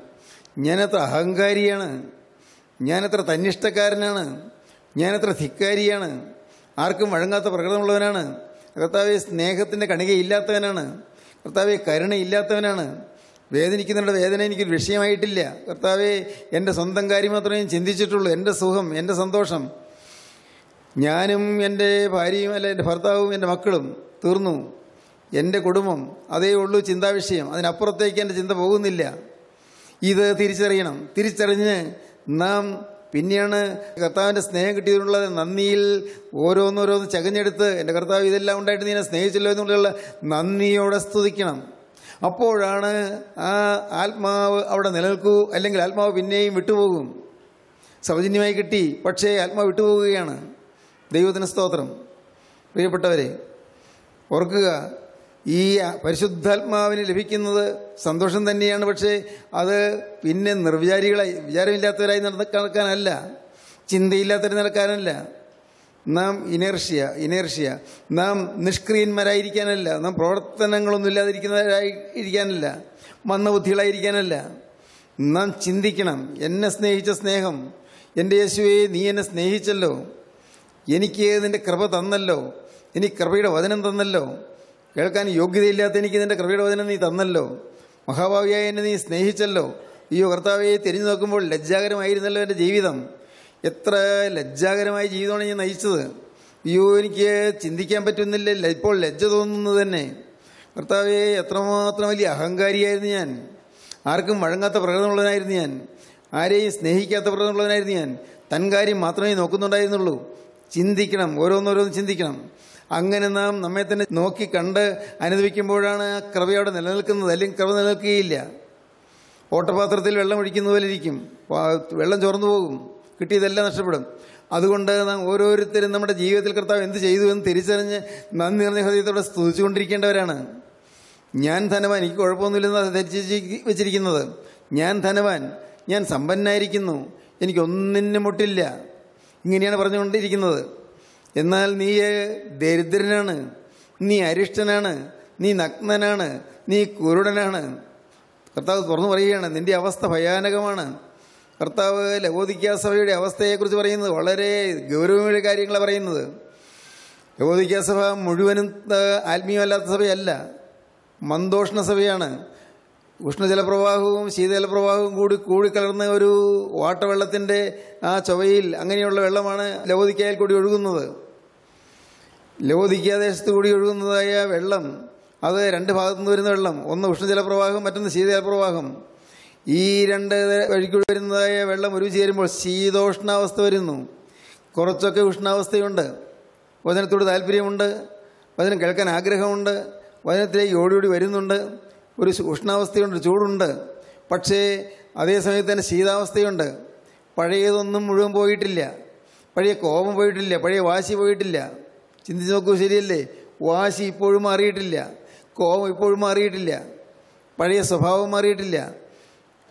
[SPEAKER 2] ഞാനെത്ര അഹങ്കാരിയാണ്. ഞാനത്ര തന്നിഷ്ടക്കാരനാണ്. ഞാനത്ര ധിക്കാരിയാണ്. ആർക്കും വഴങ്ങാത്ത പ്രകൃതമുള്ളവനാണ്. കർത്താവെ സ്നേഹത്തിന്റെ കണികയില്ലാത്തവനാണ് കർത്താവെ കരുണയില്ലാത്തവനാണ് വേദനിക്കുന്നവരുടെ വേദന എനിക്കൊരു വിഷയമായിട്ടില്ല. കർത്താവെ എന്റെ സ്വന്തം കാര്യം മാത്രമേ ഞാൻ ചിന്തിച്ചിട്ടുള്ളൂ. എന്റെ സുഖം എന്റെ സന്തോഷം. ഞാനും എന്റെ ഭാര്യയും അല്ല എന്റെ ഭർത്താവും എന്റെ മക്കളും തീർന്നു. എന്റെ കുടുംബം അതേ ഉള്ളൂ ചിന്താവിഷയം. അതിനപ്പുറത്തേക്ക് എന്റെ ചിന്ത പോകുന്നില്ല. ഇത് തിരിച്ചറിയണം. തിരിച്ചറിഞ്ഞ് നാം പിന്നെയാണ് കർത്താവിന്റെ സ്നേഹം കിട്ടിയതിനുള്ള നന്ദിയിൽ ഓരോന്നോരോന്ന് ചകഞ്ഞെടുത്ത് എന്റെ കർത്താവ് ഇതെല്ലാം ഉണ്ടായിട്ട് നീ എന്നെ സ്നേഹിച്ചല്ലോ എന്നുള്ള നന്ദിയോടെ സ്തുതിക്കണം. അപ്പോഴാണ് ആ ആത്മാവ് അവിടെ നിലനിൽക്കൂ അല്ലെങ്കിൽ ആത്മാവ് പിന്നെയും വിട്ടുപോകും. സൗജന്യമായി കിട്ടി പക്ഷേ ആത്മാവ് വിട്ടുപോകുകയാണ്. ദൈവത്തിന് സ്തോത്രം. പ്രിയപ്പെട്ടവരെ ഓർക്കുക ഈ പരിശുദ്ധാത്മാവിന് ലഭിക്കുന്നത് സന്തോഷം തന്നെയാണ്. പക്ഷേ അത് പിന്നെ നിർവിചാരികളായി വിചാരമില്ലാത്തവരായി നടക്കാനല്ല. ചിന്തയില്ലാത്തവർ നടക്കാനല്ല. നാം ഇനേർഷ്യ ഇനേർഷ്യ. നാം നിഷ്ക്രിയന്മാരായിരിക്കാനല്ല. നാം പ്രവർത്തനങ്ങളൊന്നും ഇല്ലാതിരിക്കുന്നവരായി ഇരിക്കാനല്ല. മന്ദബുദ്ധികളായിരിക്കാനല്ല. നാം ചിന്തിക്കണം. എന്നെ സ്നേഹിച്ച സ്നേഹം. എന്റെ യേശുവെ നീ എന്നെ സ്നേഹിച്ചല്ലോ. എനിക്ക് നിന്റെ കൃപ തന്നല്ലോ. എനിക്ക് കൃപയുടെ വചനം തന്നല്ലോ. കേൾക്കാൻ യോഗ്യതയില്ലാത്ത എനിക്ക് നിന്റെ കൃപയുടെ വചനം നീ തന്നല്ലോ. മഹാഭാവിയായ എന്നെ നീ സ്നേഹിച്ചല്ലോ. ഈ കർത്താവെ തിരിഞ്ഞു നോക്കുമ്പോൾ ലജ്ജാകരമായിരുന്നല്ലോ എന്റെ ജീവിതം. എത്ര ലജ്ജാകരമായ ജീവിതമാണ് ഞാൻ നയിച്ചത്. അയ്യോ എനിക്ക് ചിന്തിക്കാൻ പറ്റുന്നില്ല. ഇപ്പോൾ ലജ്ജ തോന്നുന്നത് തന്നെ. കർത്താവെ എത്രമാത്രം വലിയ അഹങ്കാരിയായിരുന്നു ഞാൻ. ആർക്കും വഴങ്ങാത്ത പ്രകൃതമുള്ളവനായിരുന്നു ഞാൻ. ആരെയും സ്നേഹിക്കാത്ത പ്രകൃതമുള്ളവനായിരുന്നു ഞാൻ. തൻ കാര്യം മാത്രമേ നോക്കുന്നുണ്ടായിരുന്നുള്ളൂ. ചിന്തിക്കണം ഓരോന്നോരോന്ന് ചിന്തിക്കണം. അങ്ങനെ നാം നമ്മെ തന്നെ നോക്കി കണ്ട് അനുഭവിക്കുമ്പോഴാണ് ആ കൃപ അവിടെ നിലനിൽക്കുന്നത്. അല്ലെങ്കിൽ കൃപ നിലനിൽക്കുകയില്ല. ഓട്ടപാത്രത്തിൽ വെള്ളം ഒഴിക്കുന്ന പോലെ ഇരിക്കും. വെള്ളം ചോർന്നു പോകും. കിട്ടിയതെല്ലാം നഷ്ടപ്പെടും. അതുകൊണ്ട് നാം ഓരോരുത്തരും നമ്മുടെ ജീവിതത്തിൽ കർത്താവ് എന്ത് ചെയ്തു എന്ന് തിരിച്ചറിഞ്ഞ് നന്ദി നിറഞ്ഞ ഹൃദയത്തോടെ സ്തുതിച്ചുകൊണ്ടിരിക്കേണ്ടവരാണ്. ഞാൻ ധനവാൻ എനിക്ക് കുഴപ്പമൊന്നുമില്ലെന്ന് ധരിച്ച് വെച്ചിരിക്കുന്നത്. ഞാൻ ധനവാൻ ഞാൻ സമ്പന്നായിരിക്കുന്നു എനിക്കൊന്നിനും മുട്ടില്ല. ഇങ്ങനെയാണ് പറഞ്ഞുകൊണ്ടിരിക്കുന്നത്. എന്നാൽ നീ ദരിദ്രനാണ് നീ അരിഷ്ടനാണ് നീ നഗ്നനാണ് നീ കുരുടനാണ്. കർത്താവ് തുറന്നു പറയുകയാണ് നിന്റെ അവസ്ഥ ഭയാനകമാണ്. കർത്താവ് ലവോദിക്ക സഭയുടെ അവസ്ഥയെക്കുറിച്ച് പറയുന്നത് വളരെ ഗൗരവമുള്ള കാര്യങ്ങളാണ് പറയുന്നത്. ലവോദിക്ക സഭ മുഴുവനും ആത്മീയമല്ലാത്ത സഭയല്ല മന്ദോഷണ സഭയാണ്. ഉഷ്ണജലപ്രവാഹവും ശീതജലപ്രവാഹവും കൂടി കൂടിക്കലർന്ന ഒരു വാട്ടവെള്ളത്തിന്റെ ആ ചൊവയിൽ അങ്ങനെയുള്ള വെള്ളമാണ് ലവോദിക്കയിൽ കൂടി ഒഴുകുന്നത്. ലവോദിക്കാദേശത്ത് കൂടി ഒഴുകുന്നതായ വെള്ളം അത് രണ്ട് ഭാഗത്തു നിന്ന് വരുന്ന വെള്ളം ഒന്ന് ഉഷ്ണജലപ്രവാഹം മറ്റൊന്ന് ശീതജലപ്രവാഹം ഈ രണ്ട് വഴിക്കൂടി വരുന്നതായ വെള്ളം ഒരു ചേരുമ്പോൾ ശീതോഷ്ണാവസ്ഥ വരുന്നു. കുറച്ചൊക്കെ ഉഷ്ണാവസ്ഥയുണ്ട്. വചനത്തോട് താല്പര്യമുണ്ട്. വചനം കേൾക്കാൻ ആഗ്രഹമുണ്ട്. വചനത്തിലേക്ക് ഓടി ഓടി വരുന്നുണ്ട്. ഒരു ഉഷ്ണാവസ്ഥയുണ്ട് ചൂടുണ്ട്. പക്ഷേ അതേസമയത്ത് തന്നെ ശീതാവസ്ഥയുണ്ട്. പഴയതൊന്നും മുഴുവൻ പോയിട്ടില്ല. പഴയ കോപം പോയിട്ടില്ല പഴയ വാശി പോയിട്ടില്ല. ചിന്തിച്ച് നോക്കൂ ശരിയല്ലേ? വാശി ഇപ്പോഴും മാറിയിട്ടില്ല. കോപം ഇപ്പോഴും മാറിയിട്ടില്ല. പഴയ സ്വഭാവം മാറിയിട്ടില്ല.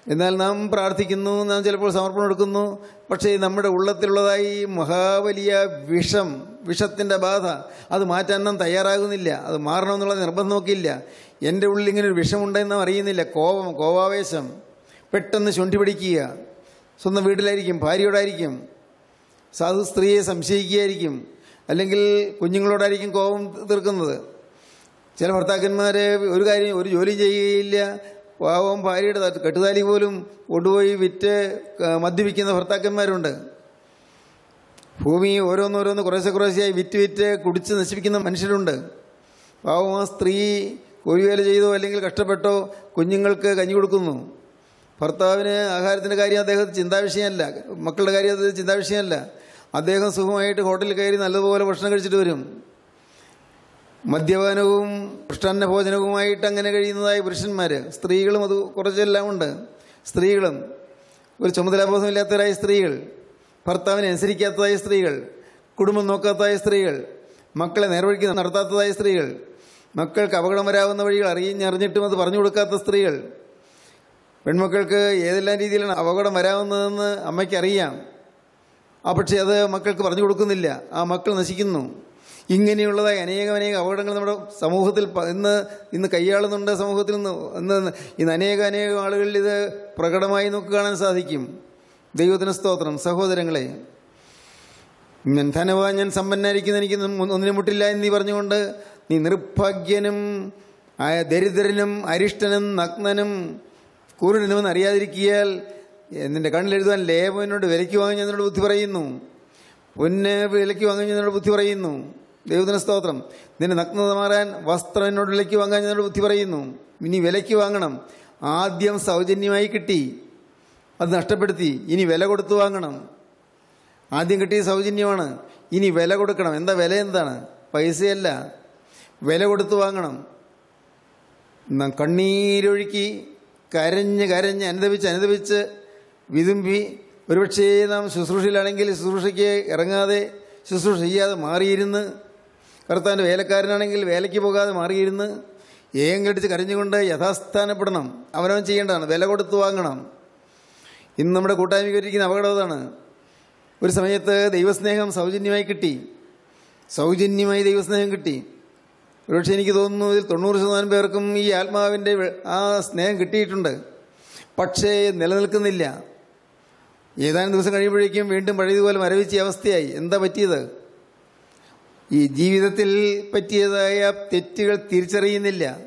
[SPEAKER 2] എന്നാൽ നാം പ്രാർത്ഥിക്കുന്നു നാം ചിലപ്പോൾ സമർപ്പണം എടുക്കുന്നു. പക്ഷേ നമ്മുടെ ഉള്ളത്തിലുള്ളതായി മഹാവലിയ വിഷം വിഷത്തിന്റെ ബാധ അത് മാറ്റാൻ നാം തയ്യാറാകുന്നില്ല. അത് മാറണമെന്നുള്ള നിർബന്ധം നോക്കിയില്ല. എന്റെ ഉള്ളിൽ ഇങ്ങനെ ഒരു വിഷമുണ്ടെന്ന് അറിയുന്നില്ല. കോപം കോപാവേശം. പെട്ടെന്ന് ചുണ്ടി പിടിക്കുക സ്വന്തം വീട്ടിലായിരിക്കും ഭാര്യയോടായിരിക്കും. സാധു സ്ത്രീയെ സംശയിക്കുകയായിരിക്കും. അല്ലെങ്കിൽ കുഞ്ഞുങ്ങളോടായിരിക്കും കോപം തീർക്കുന്നത്. ചില ഭർത്താക്കന്മാർ ഒരു കാര്യം ഒരു ജോലി ചെയ്യുകയില്ല പാവം ഭാര്യയുടെ കെട്ടുതാലി പോലും കൊണ്ടുപോയി വിറ്റ് മദ്യപിക്കുന്ന ഭർത്താക്കന്മാരുണ്ട്. ഭൂമി ഓരോന്നോരോന്ന് കുറേശ്ശെ കുറേശ്ശെയായി വിറ്റ് വിറ്റ് കുടിച്ച് നശിപ്പിക്കുന്ന മനുഷ്യരുണ്ട്. പാവം ആ സ്ത്രീ കോഴിവേല ചെയ്തോ അല്ലെങ്കിൽ കഷ്ടപ്പെട്ടോ കുഞ്ഞുങ്ങൾക്ക് കഞ്ഞി കൊടുക്കുന്നു. ഭർത്താവിന് ആഹാരത്തിന്റെ കാര്യം അദ്ദേഹത്തിന് ചിന്താവിഷയമല്ല. മക്കളുടെ കാര്യം അത് ചിന്താവിഷയമല്ല. അദ്ദേഹം സുഖമായിട്ട് ഹോട്ടലിൽ കയറി നല്ലതുപോലെ ഭക്ഷണം കഴിച്ചിട്ട് വരും. മദ്യപാനവും കൃഷ്ണന്ന ഭോജനവുമായിട്ട് അങ്ങനെ കഴിയുന്നതായ പുരുഷന്മാർ സ്ത്രീകളും അത് കുറച്ചെല്ലാം ഉണ്ട്. സ്ത്രീകളും. ഒരു ചുമതലാബോധമില്ലാത്തവരായ സ്ത്രീകൾ. ഭർത്താവിനെ അനുസരിക്കാത്തതായ സ്ത്രീകൾ. കുടുംബം നോക്കാത്തതായ സ്ത്രീകൾ. മക്കളെ നേർവഴിക്ക് നടത്താത്തതായ സ്ത്രീകൾ. മക്കൾക്ക് അപകടം വരാവുന്ന വഴികൾ അറിഞ്ഞറിഞ്ഞിട്ടും അത് പറഞ്ഞു കൊടുക്കാത്ത സ്ത്രീകൾ. പെൺമക്കൾക്ക് ഏതെല്ലാം രീതിയിലാണ് അപകടം വരാവുന്നതെന്ന് അമ്മയ്ക്ക് അറിയാം. ആ പക്ഷേ അത് മക്കൾക്ക് പറഞ്ഞു കൊടുക്കുന്നില്ല. ആ മക്കൾ നശിക്കുന്നു. ഇങ്ങനെയുള്ളതായി അനേകം അനേകം അപകടങ്ങൾ നമ്മുടെ സമൂഹത്തിൽ ഇന്ന് ഇന്ന് കൈയാളുന്നുണ്ട് സമൂഹത്തിൽ നിന്ന് ഇന്ന് ഇന്ന് അനേകം അനേകം ആളുകളിൽ ഇത് പ്രകടമായി നമുക്ക് കാണാൻ സാധിക്കും. ദൈവത്തിന് സ്തോത്രം. സഹോദരങ്ങളെ ഞാൻ ധനവാൻ ഞാൻ സമ്പന്നായിരിക്കുന്ന എനിക്ക് ഒന്നും- ഒന്നിനും മുട്ടില്ല എന്നീ പറഞ്ഞുകൊണ്ട് നീ നിർഭാഗ്യനും ആയ ദരിദ്രനും അരിഷ്ടനും നഗ്നനും കുരുടനുമെന്ന് അറിയാതിരിക്കിയാൽ നിന്റെ കണ്ണിലെഴുതുവാൻ ലേവനോട് വിലയ്ക്ക് വാങ്ങി എന്നോട് ബുദ്ധി പറയുന്നു. പൊന്ന് വിലയ്ക്ക് വാങ്ങി എന്നോട് ബുദ്ധി പറയുന്നു. ദൈവദിന സ്തോത്രം. നിന്നെ നഗ്നത മാറാൻ വസ്ത്രം എന്നോട് വിലയ്ക്ക് വാങ്ങാൻ എന്നോട് ബുദ്ധി പറയുന്നു. ഇനി വിലയ്ക്ക് വാങ്ങണം. ആദ്യം സൗജന്യമായി കിട്ടി. അത് നഷ്ടപ്പെടുത്തി. ഇനി വില കൊടുത്തു വാങ്ങണം. ആദ്യം കിട്ടിയ സൗജന്യമാണ്. ഇനി വില കൊടുക്കണം. എന്താ വില എന്താണ്? പൈസയല്ല. വില കൊടുത്ത് വാങ്ങണം. കണ്ണീരൊഴുക്കി കരഞ്ഞ് കരഞ്ഞ് അനുദപിച്ച് അനുദപിച്ച് വിതുമ്പി ഒരുപക്ഷേ നാം ശുശ്രൂഷയിലാണെങ്കിൽ ശുശ്രൂഷയ്ക്ക് ഇറങ്ങാതെ ശുശ്രൂഷ ചെയ്യാതെ മാറിയിരുന്ന് കർത്താവിന്റെ വേലക്കാരനാണെങ്കിൽ വേലയ്ക്ക് പോകാതെ മാറിയിരുന്ന് ഏം കടിച്ച് കരഞ്ഞുകൊണ്ട് യഥാസ്ഥാനപ്പെടണം. അവനവൻ ചെയ്യേണ്ടതാണ് വില കൊടുത്ത് വാങ്ങണം. ഇന്ന് നമ്മുടെ കൂട്ടായ്മയ്ക്ക് ഒരിക്കുന്ന അപകടം അതാണ്. ഒരു സമയത്ത് ദൈവസ്നേഹം സൗജന്യമായി കിട്ടി. സൗജന്യമായി ദൈവസ്നേഹം കിട്ടി. ഒരുപക്ഷെ എനിക്ക് തോന്നുന്നു ഇതിൽ തൊണ്ണൂറ് ശതമാനം പേർക്കും ഈ ആത്മാവിന്റെ ആ സ്നേഹം കിട്ടിയിട്ടുണ്ട്. പക്ഷേ നിലനിൽക്കുന്നില്ല. ഏതാനും ദിവസം കഴിയുമ്പോഴേക്കും വീണ്ടും പഴയതുപോലെ മരവിച്ച അവസ്ഥയായി. എന്താ പറ്റിയത്? ഈ ജീവിതത്തിൽ പറ്റിയതായ തെറ്റുകൾ തിരിച്ചറിയുന്നില്ല.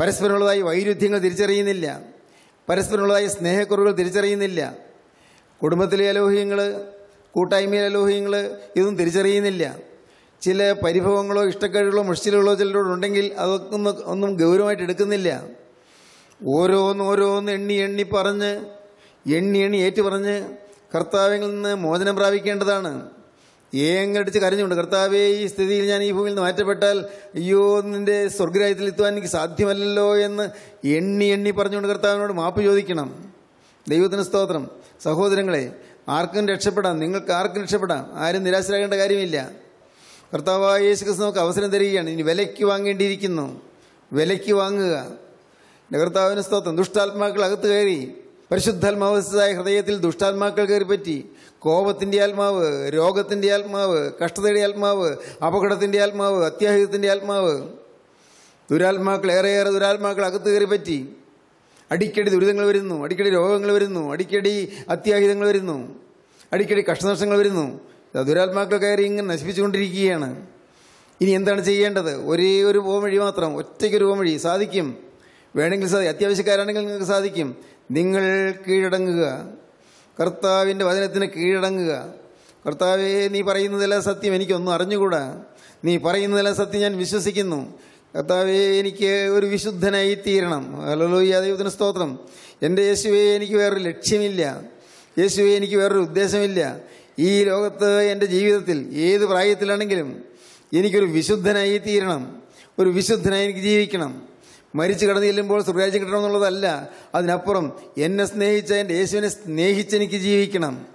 [SPEAKER 2] പരസ്പരമുള്ളതായ വൈരുദ്ധ്യങ്ങൾ തിരിച്ചറിയുന്നില്ല. പരസ്പരമുള്ളതായ സ്നേഹക്കുറവുകൾ തിരിച്ചറിയുന്നില്ല. കുടുംബത്തിലെ അലോഹ്യങ്ങൾ കൂട്ടായ്മയിലെ അലോഹ്യങ്ങൾ ഇതൊന്നും തിരിച്ചറിയുന്നില്ല. ചില പരിഭവങ്ങളോ ഇഷ്ടക്കേടുകളോ മുഷ്ടിലുകളോ ചിലരോടുണ്ടെങ്കിൽ അതൊക്കെ ഒന്ന് ഒന്നും ഗൗരവമായിട്ട് എടുക്കുന്നില്ല. ഓരോന്ന് ഓരോന്ന് എണ്ണി എണ്ണി പറഞ്ഞ് എണ്ണി എണ്ണി ഏറ്റു പറഞ്ഞ് കർത്താവിൽ നിന്ന് മോചനം പ്രാപിക്കേണ്ടതാണ്. ഏങ്ങടിച്ച് കരഞ്ഞുകൊണ്ട് കർത്താവേ ഈ സ്ഥിതിയിൽ ഞാൻ ഈ ഭൂമിയിൽ നിന്ന് മാറ്റപ്പെട്ടാൽ അയ്യോ നിന്റെ സ്വർഗരാജ്യത്തിൽ എത്തുവാൻ എനിക്ക് സാധ്യമല്ലല്ലോ എന്ന് എണ്ണി എണ്ണി പറഞ്ഞുകൊണ്ട് കർത്താവിനോട് മാപ്പ് ചോദിക്കണം. ദൈവത്തിന് സ്തോത്രം. സഹോദരങ്ങളെ ആർക്കും രക്ഷപ്പെടാം. നിങ്ങൾക്ക് ആർക്കും രക്ഷപ്പെടാം. ആരും നിരാശരാകേണ്ട കാര്യമില്ല. കർത്താവായ യേശു ക്രിസ്തു നമുക്ക് അവസരം തരികയാണ്. ഇനി വിലയ്ക്ക് വാങ്ങേണ്ടിയിരിക്കുന്നു. വിലയ്ക്ക് വാങ്ങുക. കർത്താവിന് സ്തോത്രം. ദുഷ്ടാത്മാക്കൾ അകത്ത് കയറി. പരിശുദ്ധാത്മാവസ്ഥയായ ഹൃദയത്തിൽ ദുഷ്ടാത്മാക്കൾ കയറി പറ്റി കോപത്തിന്റെ ആത്മാവ് രോഗത്തിന്റെ ആത്മാവ് കഷ്ടതയുടെ ആത്മാവ് അപകടത്തിന്റെ ആത്മാവ് അത്യാഹിതത്തിന്റെ ആത്മാവ്. ദുരാത്മാക്കൾ ഏറെയേറെ ദുരാത്മാക്കൾ അകത്ത് കയറി പറ്റി അടിക്കടി ദുരിതങ്ങൾ വരുന്നു. അടിക്കടി രോഗങ്ങൾ വരുന്നു. അടിക്കടി അത്യാഹിതങ്ങൾ വരുന്നു. അടിക്കടി കഷ്ടനഷ്ടങ്ങൾ വരുന്നു. ദുരാത്മാക്കൾ കയറി ഇങ്ങനെ നശിപ്പിച്ചുകൊണ്ടിരിക്കുകയാണ്. ഇനി എന്താണ് ചെയ്യേണ്ടത്? ഒരേ ഒരു പോംവഴി മാത്രം ഒറ്റയ്ക്കൊരു പോംവഴി സാധിക്കും. വേണമെങ്കിൽ സാധി അത്യാവശ്യക്കാരാണെങ്കിൽ നിങ്ങൾക്ക് സാധിക്കും. നിങ്ങൾ കീഴടങ്ങുക. കർത്താവിന്റെ വചനത്തിന് കീഴടങ്ങുക. കർത്താവേ നീ പറയുന്നതെല്ലാം സത്യം. എനിക്കൊന്നും അറിഞ്ഞുകൂടാ. നീ പറയുന്നതെല്ലാം സത്യം ഞാൻ വിശ്വസിക്കുന്നു. കർത്താവെ എനിക്ക് ഒരു വിശുദ്ധനായി തീരണം ഹല്ലേലൂയ ദൈവത്തിന് സ്തോത്രം. എന്റെ യേശുവെ എനിക്ക് വേറൊരു ലക്ഷ്യമില്ല. യേശുവെ എനിക്ക് വേറൊരു ഉദ്ദേശമില്ല. ഈ ലോകത്ത് എന്റെ ജീവിതത്തിൽ ഏത് പ്രായത്തിലാണെങ്കിലും എനിക്കൊരു വിശുദ്ധനായി തീരണം. ഒരു വിശുദ്ധനായി എനിക്ക് ജീവിക്കണം. മരിച്ചു കടന്നു ചെല്ലുമ്പോൾ കിട്ടണം എന്നുള്ളതല്ല. അതിനപ്പുറം എന്നെ സ്നേഹിച്ച എന്റെ യേശുവിനെ സ്നേഹിച്ച് എനിക്ക് ജീവിക്കണം.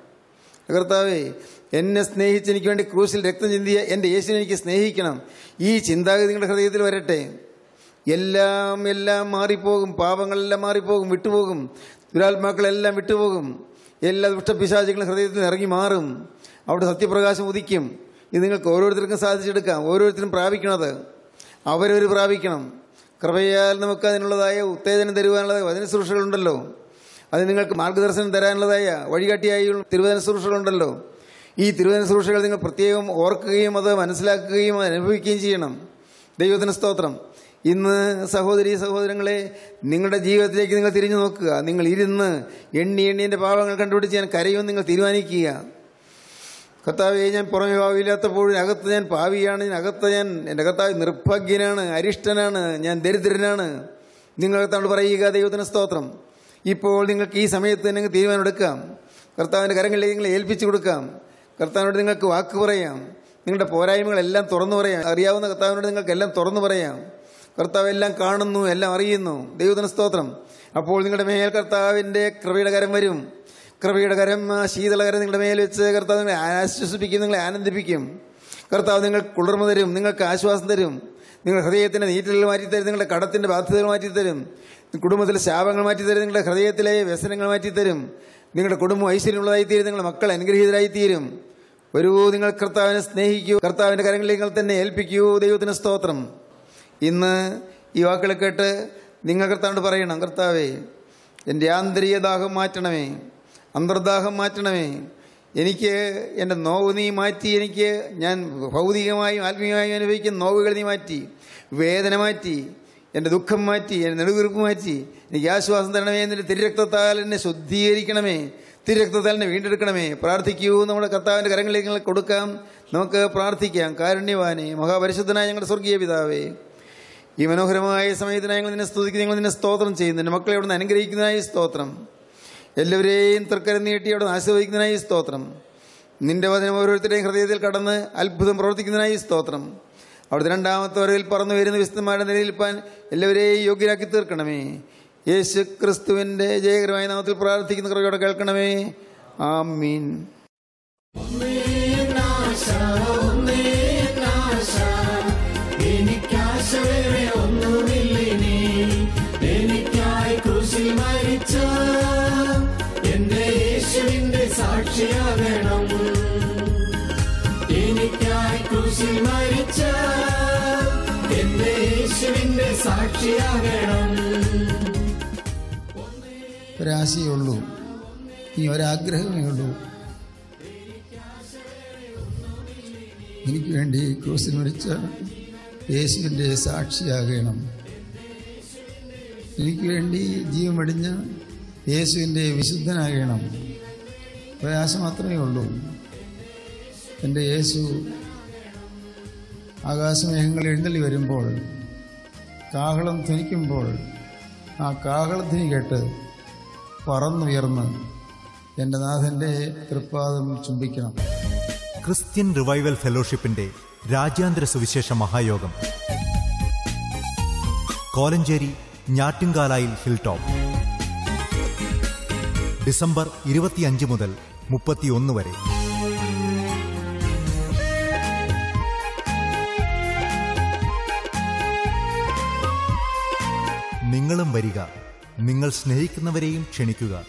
[SPEAKER 2] കർത്താവേ എന്നെ സ്നേഹിച്ച് എനിക്ക് വേണ്ടി ക്രൂശിൽ രക്തം ചിന്തിയ എന്റെ യേശുവിനെ എനിക്ക് സ്നേഹിക്കണം. ഈ ചിന്താഗതി നിങ്ങളുടെ ഹൃദയത്തിൽ വരട്ടെ. എല്ലാം എല്ലാം മാറിപ്പോകും. പാപങ്ങളെല്ലാം മാറിപ്പോകും വിട്ടുപോകും. ദുരാത്മാക്കളെല്ലാം വിട്ടുപോകും. എല്ലാ ദുഷ്ടപിശാചികളും ഹൃദയത്തിൽ നിന്ന് ഇറങ്ങി മാറും. അവിടെ സത്യപ്രകാശം ഉദിക്കും. ഇത് നിങ്ങൾക്ക് ഓരോരുത്തർക്കും സാധിച്ചെടുക്കാം. ഓരോരുത്തരും പ്രാപിക്കണത് അവരവർ പ്രാപിക്കണം. കൃപയാൽ നമുക്ക് അതിനുള്ളതായ ഉത്തേജനം തരുവാനുള്ള വചന ശുശ്രൂഷകളുണ്ടല്ലോ. അത് നിങ്ങൾക്ക് മാർഗദർശനം തരാനുള്ളതായ വഴികാട്ടിയായുള്ള തിരുവചന ശുശ്രൂഷകളുണ്ടല്ലോ. ഈ തിരുവചന ശുശ്രൂഷകൾ നിങ്ങൾ പ്രത്യേകം ഓർക്കുകയും അത് മനസ്സിലാക്കുകയും അത് അനുഭവിക്കുകയും ചെയ്യണം. ദൈവത്തിന് സ്തോത്രം. ഇന്ന് സഹോദരി സഹോദരങ്ങളെ നിങ്ങളുടെ ജീവിതത്തിലേക്ക് നിങ്ങൾ തിരിഞ്ഞു നോക്കുക. നിങ്ങൾ ഇരുന്ന് എണ്ണി എണ്ണി എന്റെ പാവങ്ങൾ കണ്ടുപിടിച്ച് ഞാൻ കരയുമെന്ന് നിങ്ങൾ തീരുമാനിക്കുക. കർത്താവെ ഞാൻ പുറമെ ഭാവിയില്ലാത്തപ്പോഴും അകത്ത് ഞാൻ പാവിയാണ്. ഞാൻ അകത്ത് ഞാൻ എന്റെ കർത്താവ് നിർഭാഗ്യനാണ് അരിഷ്ടനാണ് ഞാൻ ദരിദ്രനാണ്. നിങ്ങളകത്താണ് പറയുക ദൈവത്തിന് സ്തോത്രം. ഇപ്പോൾ നിങ്ങൾക്ക് ഈ സമയത്ത് തന്നെ നിങ്ങൾക്ക് തീരുമാനമെടുക്കാം. കർത്താവിന്റെ കരങ്ങളിലേക്ക് നിങ്ങളെ ഏൽപ്പിച്ചു കൊടുക്കാം. കർത്താവിനോട് നിങ്ങൾക്ക് വാക്ക് പറയാം. നിങ്ങളുടെ പോരായ്മകളെല്ലാം തുറന്നു പറയാം. അറിയാവുന്ന കർത്താവിനോട് നിങ്ങൾക്ക് എല്ലാം തുറന്നു പറയാം. കർത്താവ് എല്ലാം കാണുന്നു എല്ലാം അറിയുന്നു. ദൈവത്തിന് സ്തോത്രം. അപ്പോൾ നിങ്ങളുടെ മേൽ കർത്താവിന്റെ കൃപയുടെ കരം വരും. കൃപയുടെ കരം ശീതളകരം നിങ്ങളുടെ മേൽ വെച്ച് കർത്താവ് നിങ്ങളെ ആശ്വസിപ്പിക്കും നിങ്ങളെ ആനന്ദിപ്പിക്കും. കർത്താവ് നിങ്ങൾക്ക് കുളിർമ തരും നിങ്ങൾക്ക് ആശ്വാസം തരും. നിങ്ങളുടെ ഹൃദയത്തിന്റെ നീറ്റലുകൾ മാറ്റിത്തരും നിങ്ങളുടെ കടത്തിന്റെ ബാധ്യതകൾ മാറ്റിത്തരും. കുടുംബത്തിലെ ശാപങ്ങൾ മാറ്റിത്തരും നിങ്ങളുടെ ഹൃദയത്തിലെ വ്യസനങ്ങൾ മാറ്റിത്തരും. നിങ്ങളുടെ കുടുംബം ഐശ്വര്യമുള്ളതായിത്തീരും നിങ്ങളുടെ മക്കൾ അനുഗ്രഹീതരായിത്തീരും. വരൂ നിങ്ങൾ കർത്താവിനെ സ്നേഹിക്കൂ കർത്താവിന്റെ നിങ്ങൾ തന്നെ ഏൽപ്പിക്കൂ. ദൈവത്തിന് സ്തോത്രം. ഇന്ന് ഈ വാക്കുകൾ കേട്ട് നിങ്ങൾ കർത്താവിനോട് പറയണം കർത്താവേ എന്റെ ആന്തരിക ദാഹം മാറ്റണമേ അന്തർദാഹം മാറ്റണമേ. എനിക്ക് എന്റെ നോവ് നീ മാറ്റി എനിക്ക് ഞാൻ ഭൗതികമായും ആത്മീയമായും അനുഭവിക്കുന്ന നോവുകൾ നീ മാറ്റി വേദന മാറ്റി എന്റെ ദുഃഖം മാറ്റി എന്റെ നെടുവീർപ്പ് മാറ്റി എനിക്ക് ആശ്വാസം തരണമേ എന്നിട്ട് തിരക്തത്താൽ എന്നെ ശുദ്ധീകരിക്കണമേ തിരക്തത്താൽ എന്നെ വീണ്ടെടുക്കണമേ. പ്രാർത്ഥിക്കൂ നമ്മുടെ കർത്താവിന്റെ കരങ്ങളിലേക്ക് കൊടുക്കാം. നമുക്ക് പ്രാർത്ഥിക്കാം. കാരുണ്യവാനെ മഹാപരിശുദ്ധനായ ഞങ്ങളുടെ സ്വർഗീയ പിതാവേ ഈ മനോഹരമായ സമയത്തിനായി ഞങ്ങൾ നിന്നെ സ്തുതിക്കുന്നു ഞങ്ങൾ നിന്നെ സ്തോത്രം ചെയ്യുന്നു. എന്റെ മക്കളെ അവിടുന്ന് അനുഗ്രഹിക്കുന്നതിനായി സ്തോത്രം. എല്ലാവരെയും തൃക്കരം നീട്ടി അവിടെ ആശീർവദിക്കുന്നതിനായി സ്തോത്രം. നിന്റെ വചനം ഓരോരുത്തരുടെയും ഹൃദയത്തിൽ കടന്ന് അത്ഭുതം പ്രവർത്തിക്കുന്നതിനായി സ്തോത്രം. അവിടുത്തെ രണ്ടാമത്തെ വരവിൽ പറന്നു വരുന്ന വിശുദ്ധന്മാരുടെ നിലയിൽപ്പാൻ എല്ലാവരെയും യോഗ്യരാക്കി തീർക്കണമേ. യേശു ക്രിസ്തുവിന്റെ ജയകരമായ നാമത്തിൽ പ്രാർത്ഥിക്കുന്ന കുറവോടെ കേൾക്കണമേ. ആമീൻ.
[SPEAKER 5] എനിക്കാശ സാക്ഷിയാകണം
[SPEAKER 2] ഒരാശയേ ഉള്ളൂ ഇനി ഒരാഗ്രഹമേ ഉള്ളൂ. എനിക്ക് വേണ്ടി ക്രൂസിൽ മരിച്ച യേശുവിന്റെ സാക്ഷിയാകണം. എനിക്ക് വേണ്ടി ജീവൻ വെടിഞ്ഞ യേശുവിന്റെ വിശുദ്ധനാകണം. പ്രയാസം മാത്രമേ ഉള്ളൂ. എന്റെ യേശു ആകാശമേഘങ്ങൾ എഴുന്നള്ളി വരുമ്പോൾ കാഹളം ധരിക്കുമ്പോൾ ആ കാഹളധ്വനി കേട്ട് പറന്നുയർന്ന് എന്റെ നാഥന്റെ തൃപ്പാദം ചുംബിക്കണം.
[SPEAKER 1] ക്രിസ്ത്യൻ റിവൈവൽ ഫെലോഷിപ്പിന്റെ രാജ്യാന്തര സുവിശേഷ മഹായോഗം. കോലഞ്ചേരി ഞാറ്റുംകാലായിൽ ഹിൽടോപ്പ്. ഡിസംബർ ഇരുപത്തിയഞ്ച് മുതൽ മുപ്പത്തിയൊന്ന് വരെ. നിങ്ങളും വരിക. നിങ്ങൾ സ്നേഹിക്കുന്നവരെയും ക്ഷണിക്കുക.